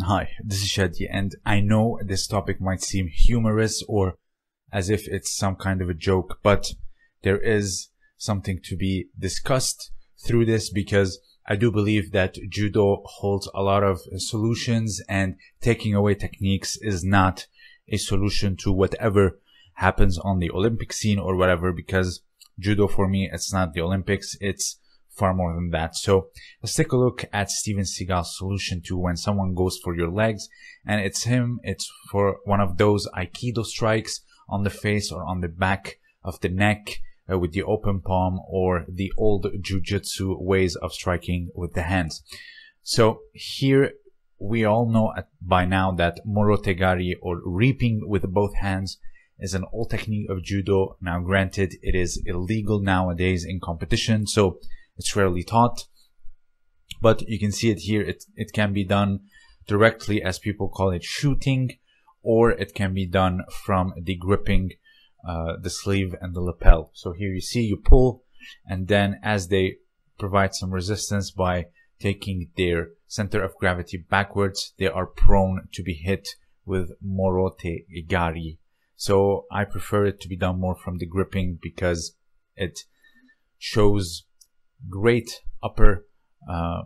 Hi, this is Chadi, and I know this topic might seem humorous or as if it's some kind of a joke, but there is something to be discussed through this because I do believe that judo holds a lot of solutions and taking away techniques is not a solution to whatever happens on the Olympic scene or whatever because judo for me, it's not the Olympics. It's far more than that. So let's take a look at Steven Seagal's solution to when someone goes for your legs and it's him. It's for one of those Aikido strikes on the face or on the back of the neck uh, with the open palm or the old jujitsu ways of striking with the hands. So here we all know by now that morotegari or reaping with both hands is an old technique of judo. Now granted, it is illegal nowadays in competition, so it's rarely taught. But you can see it here. It, it can be done directly as people call it shooting, or it can be done from the gripping uh, the sleeve and the lapel. So here you see you pull and then as they provide some resistance by taking their center of gravity backwards, they are prone to be hit with morote igari. So I prefer it to be done more from the gripping because it shows great upper uh,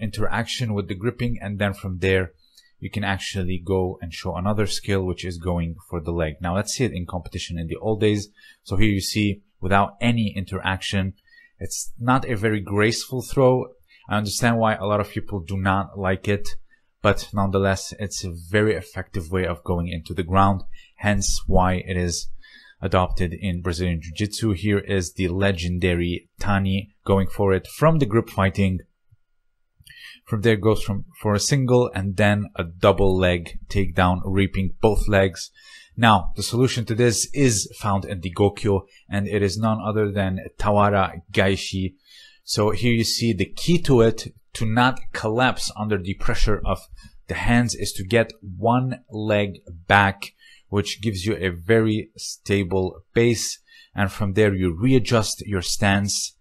interaction with the gripping and then from there you can actually go and show another skill, which is going for the leg. Now let's see it in competition in the old days. So here you see without any interaction, it's not a very graceful throw. I understand why a lot of people do not like it, but nonetheless, it's a very effective way of going into the ground. Hence why it is adopted in Brazilian Jiu-Jitsu. Here is the legendary Tani going for it from the grip fighting from there goes from for a single and then a double leg takedown, reaping both legs. Now, the solution to this is found in the Gokyo, and it is none other than Tawara Gaeshi. So here you see the key to it to not collapse under the pressure of the hands is to get one leg back, which gives you a very stable base. And from there, you readjust your stance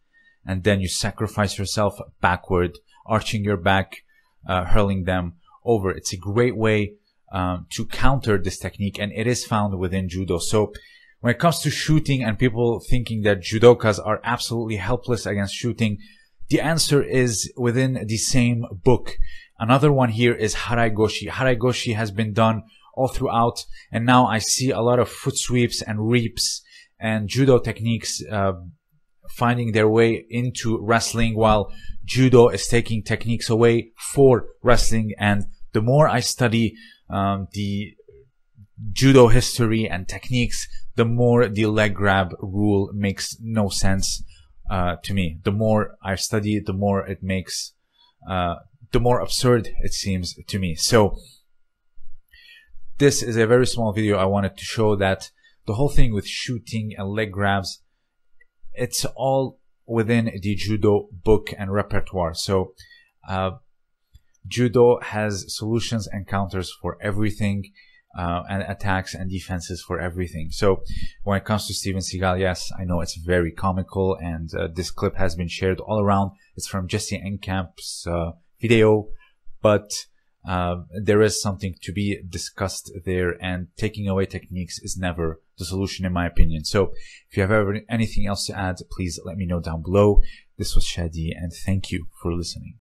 and then you sacrifice yourself backward arching your back, uh, hurling them over. It's a great way um, to counter this technique, and it is found within judo. So when it comes to shooting and people thinking that judokas are absolutely helpless against shooting, the answer is within the same book. Another one here is Haraigoshi. Haraigoshi has been done all throughout, and now I see a lot of foot sweeps and reaps and judo techniques uh, finding their way into wrestling while judo is taking techniques away for wrestling. And the more I study um, the judo history and techniques, the more the leg grab rule makes no sense uh, to me. The more I study, the more it makes, uh, the more absurd it seems to me. So this is a very small video. I wanted to show that the whole thing with shooting and leg grabs, it's all within the judo book and repertoire. So, uh, judo has solutions and counters for everything. Uh, and attacks and defenses for everything. So when it comes to Steven Seagal, yes, I know it's very comical and uh, this clip has been shared all around. It's from Jesse Enkamp's uh, video, but uh, there is something to be discussed there and taking away techniques is never the solution in my opinion. So if you have ever anything else to add, please let me know down below. This was Chadi and thank you for listening.